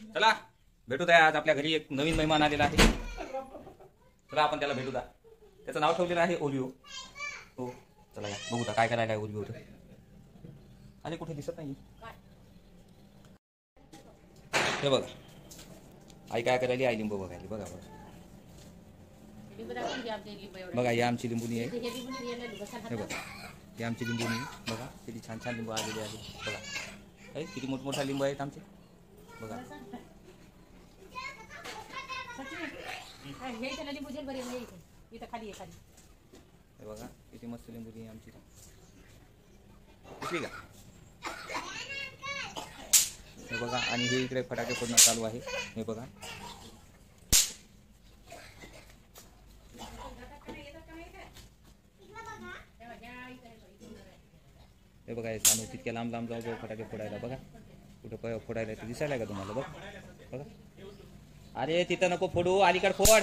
चला भेटू द्या. आज आपल्या घरी एक नवीन मेहमान आलेला आहे. चला आपण त्याला भेटू द्या. त्याचं नाव ठेवलेलं आहे ओलिओ. हो चला या. बघू द्या काय करायला आहे ओलिओ आणि कुठे दिसत नाही हे बघा. आई काय करायली? आई लिंबू बघायली. बघा बघा. बघा ही आमची लिंबुनी आहे. हे बघा. ही आमची लिंबुनी बघा किती छान छान लिंबू आलेली आहे बघा. हे किती मोठमोठा लिंबू आहेत आमचे. बघा. हा, त्याला लिंबू जेल बरे इथे. खाली आहे खाली. हे बघा किती मस्त लिंबुनी आहे आमची. दिसली का हे बघा आणि हे इकडे फटाके फोडणं चालू आहे. हे बघा. हे बघा हे सानू तितक्या लांब लांब जाऊ जाऊ फटाके फोडायला बघा. कुठं पाय फोडायला ते दिसायला का तुम्हाला बघ. बघा. अरे तिथं नको फोडू. अलीकड फोड.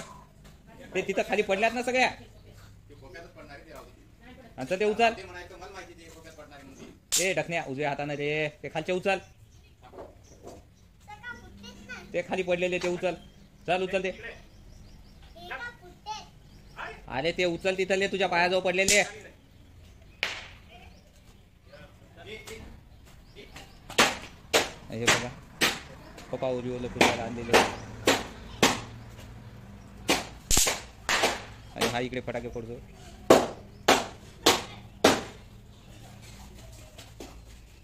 ते तिथं खाली पडल्यात ना सगळ्या. आता ते उचल. ए ढकण्या उजव्या हाताने रे. ते खालचे उचल. ते खाली पडलेले ते उचल. चल उचल ते. अरे ते उचल तिथले तुझ्या पायाजवळ पडलेले. हे बघा. पप्पा उरिओला फिरायला आणलेले. आणि हा इकडे फटाके फोडतो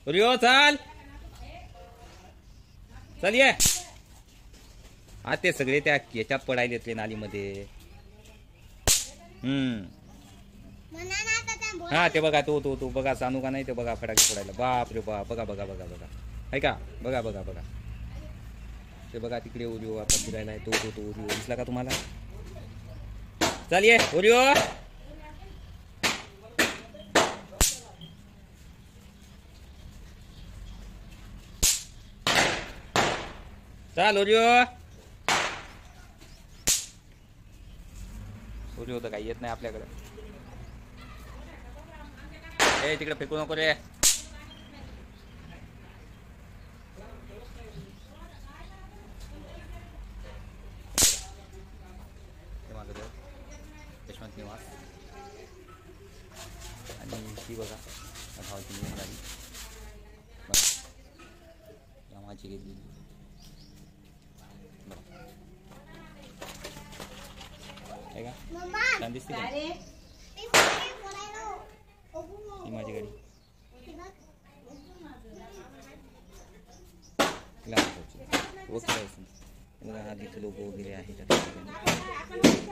रिओ चाल. चल ये. हा ते सगळे त्या याच्यात पडायला येतले नालीमध्ये. हम्म. हा ते बघा तो तो तो बघा सानू का नाही ते बघा फटाके फोडायला. बाप रे बाप. बघा बघा बघा बघा. आहे का बघा बघा बघा. ते बघा तिकडे ओरिओ आता फिरायला आहे तो तो तो ओरिओ. दिसला का तुम्हाला? चल ये ओरिओ? चाल ओरिओ. ओरिओ तर काही येत नाही आपल्याकडे. ए तिकडे फेकू नको रे हे मागं जाऊ. यशवंत निवास आणि ही बघा या भावाची नवीन गाडी बघा. यामाची घेतली. बघा. आहे का? छान दिसते ही माझी गाडी. आहे बघा हा तिथे लोक वगैरे आहे त्या ठिकाणी.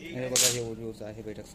हे बघा हे ओरिओचं आहे बैठक